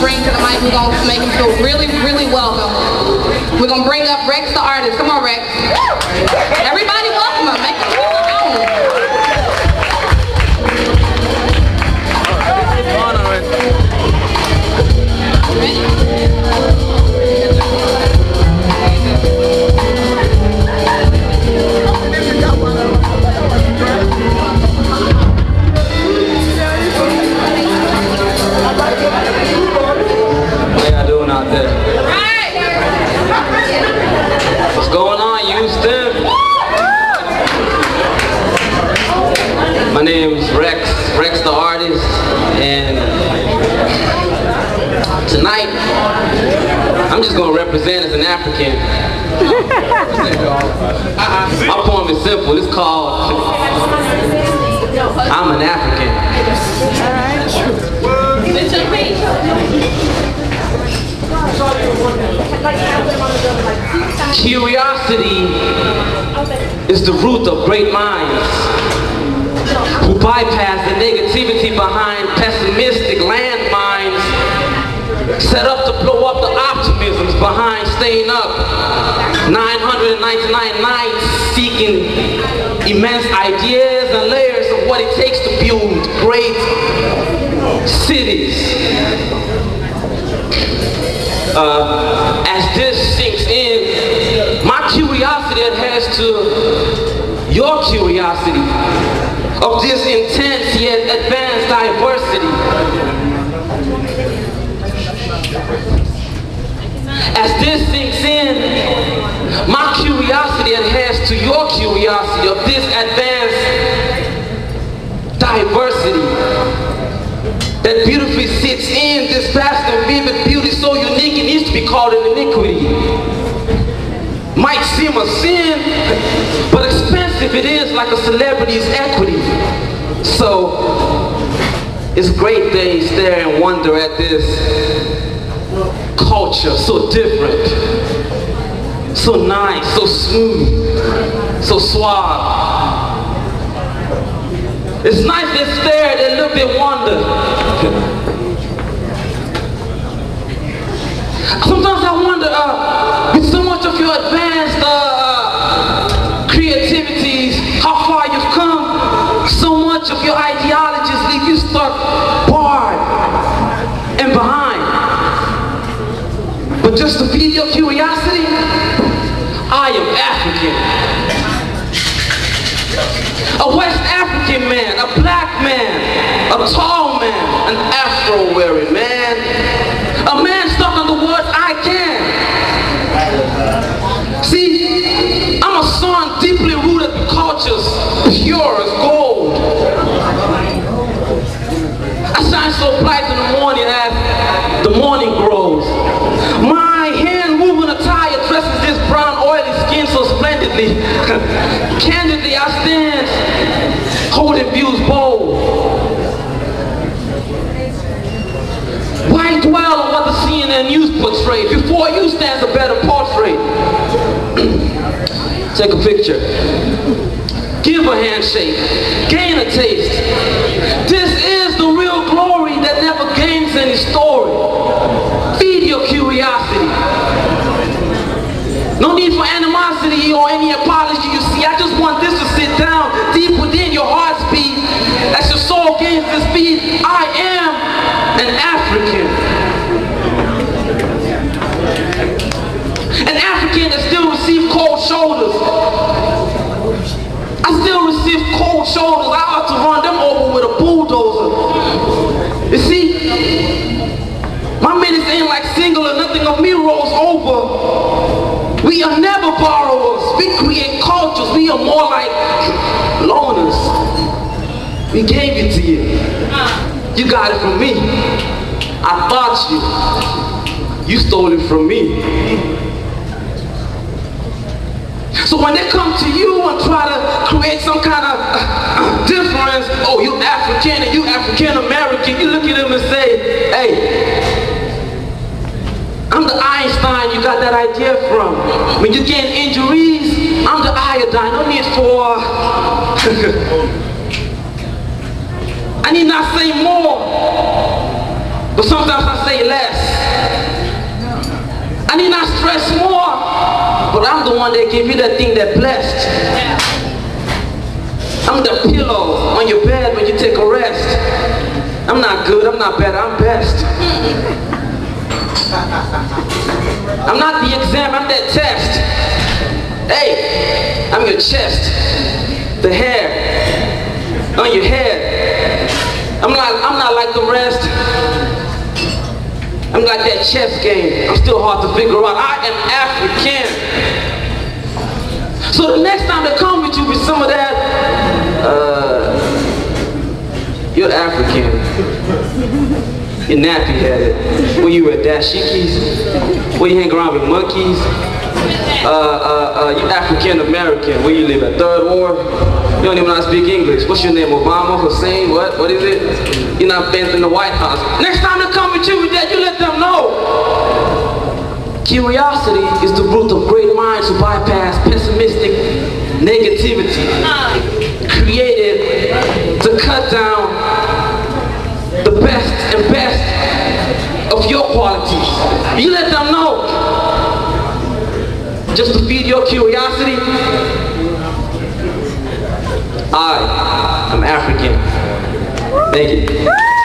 bring to the mic, we're gonna make him feel really, really welcome. We're gonna bring up Rexx D'Artist. Come on, Rexx. Tonight I'm just gonna represent as an African. My poem is simple. It's called I'm an African. Curiosity is the root of great minds who bypass the negativity behind set up to blow up the optimisms behind staying up 999 nights seeking immense ideas and layers of what it takes to build great cities uh, as this sinks in, my curiosity adheres to your curiosity of this intense yet advanced diversity. As this sinks in, my curiosity adheres to your curiosity of this advanced diversity that beautifully sits in this vast and vivid beauty so unique it needs to be called an iniquity. Might seem a sin, but expensive it is like a celebrity's equity. So, it's great days stare and wonder at this culture so different, so nice, so smooth, so suave. It's nice to stare and look and wonder. Sometimes I wonder, uh, with so much of your advanced uh, African man, a black man, a tall man, an afro wearing man, a man stuck on the words I can. See, I'm a son deeply rooted in cultures pure as gold. I shine so bright in the morning as the morning grows. My hand moving attire dresses this brown oily skin so splendidly. Holding views bold. Why dwell on what the CNN news portray? Before you stands a better portrait. Take a picture. Give a handshake. Gain a taste. This is the real glory that never gains any story. Feed your curiosity. No need for animosity or any apology, you see. I just want this to sit down deep within your heart's beat as your soul gains this beat. I am an African. An African that still receives cold shoulders. I still receive cold shoulders. I ought to run them over with a bulldozer. You see, my minutes ain't like single and nothing of me rolls over. We are never borrowers. We create cultures. We are more like loners. We gave it to you. You got it from me. I thought you. You stole it from me. So when they come to you and try to create some kind of uh, difference, oh, you African and you African American, you look at them and say, hey, I'm the Einstein you got that idea from. When you get injuries, I'm the iodine. No need for... I need not say more, but sometimes I say less. I need not stress more, but I'm the one that give you that thing that blessed. I'm the pillow on your bed when you take a rest. I'm not good, I'm not bad, I'm best. I'm not the exam, I'm that test. Hey, I'm your chest, the hair on your head. I'm not, I'm not like the rest. I'm like that chess game. I'm still hard to figure out. I am African. So the next time they come with you with some of that, uh, you're African. You're nappy headed. Where you at dashikis? Where you hang around with monkeys? Uh, uh, uh, you African American. Where you live at Third Ward? You don't even know how to speak English. What's your name? Obama? Hussein? What? What is it? You're not been in the White House. Next time they come with you with that, you let them know. Curiosity is the root of great minds who bypass pessimistic negativity. Created to cut down the best and best of your qualities. Just to feed your curiosity. I am African. Thank you.